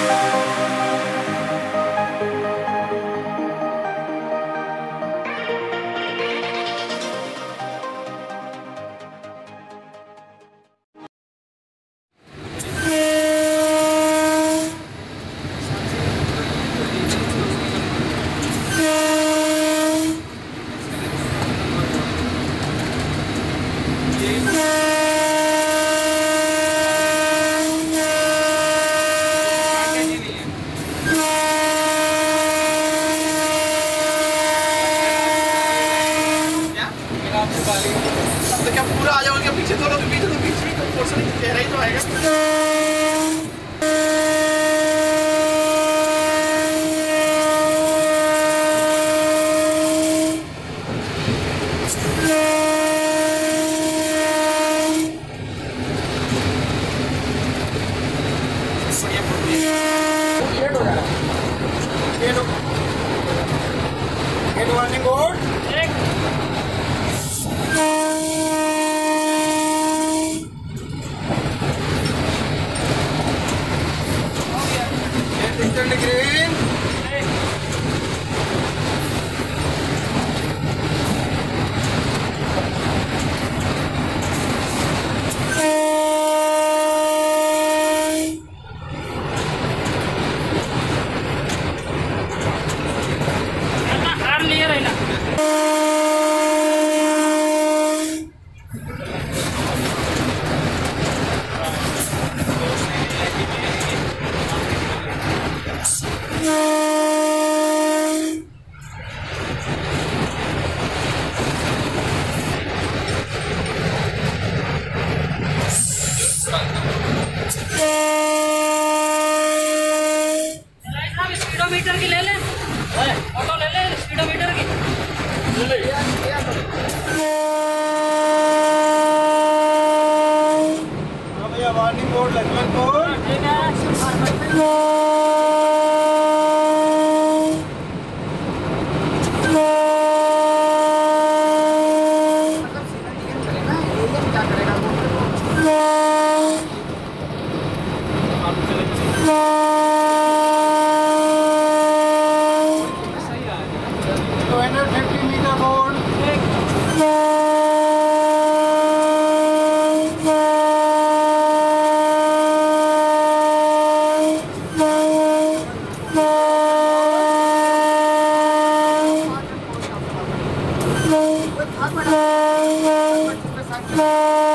Yeah. आ जाओगे पीछे दोनों के बीच में बीच में तो चेहरा ही तो आएगा स्पीडोमीटर की ले ले। ऑटो ले ले स्पीडोमीटर की। Música Bye.